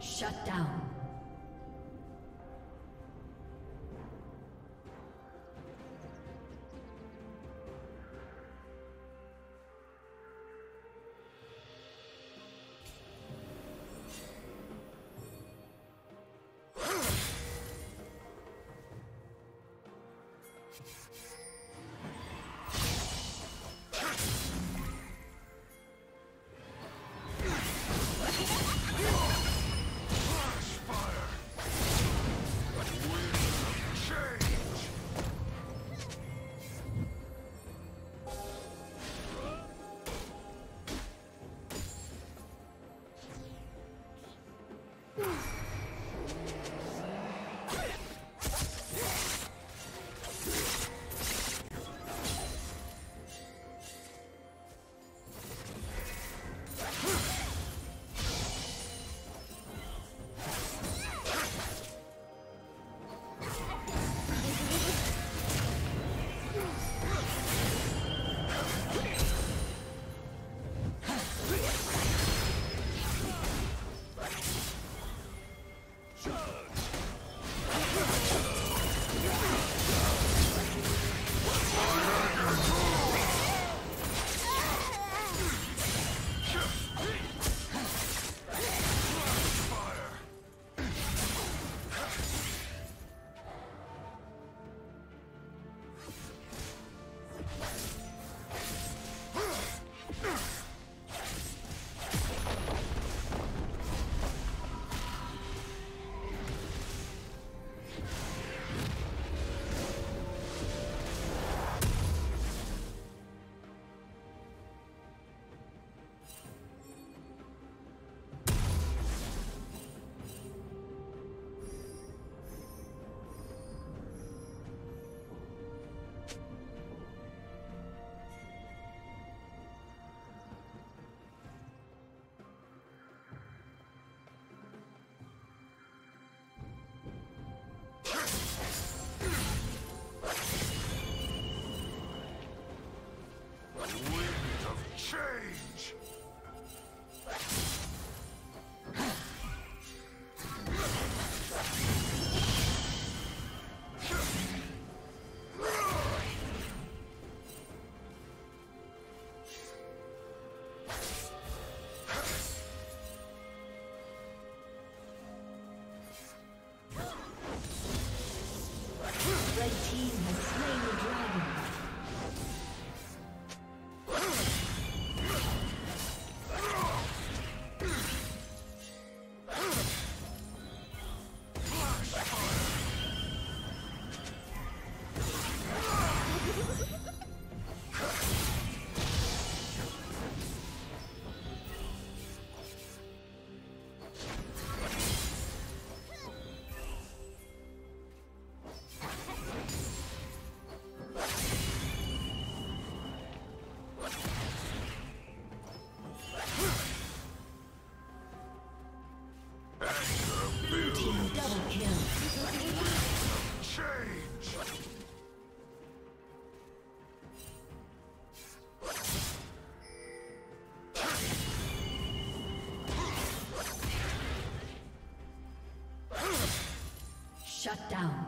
Shut down. Shut down.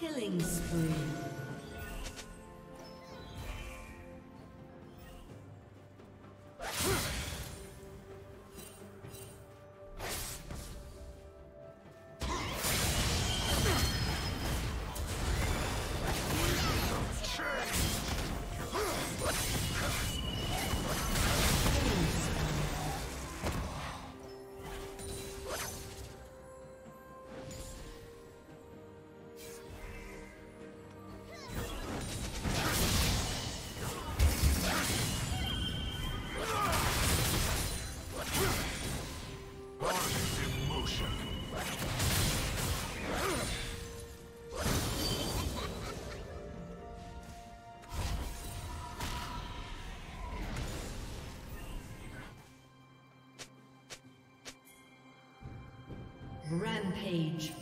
Killing spree. Rampage.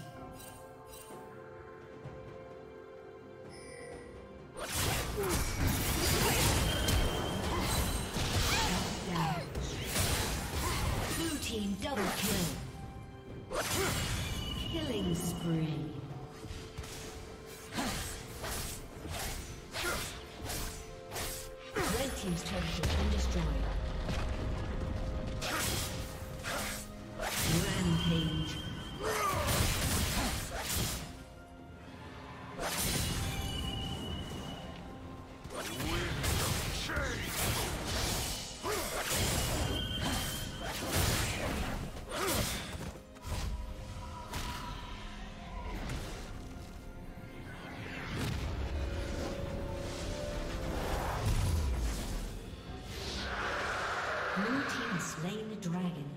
Blue team double kill. Killing spree. Red team's turret has been destroyed. Dragon.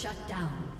Shut down.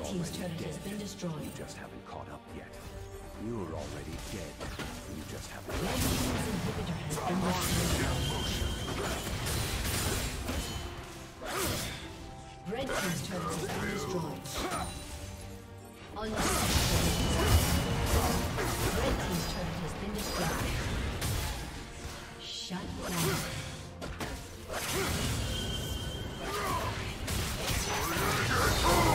Red Team's turret has been destroyed. You just haven't caught up yet. You're already dead. You just haven't Red. Team's inhibitor has been destroyed. Red Team's turret has been destroyed. Unstoppable. Red team's turret has been destroyed. Shut down.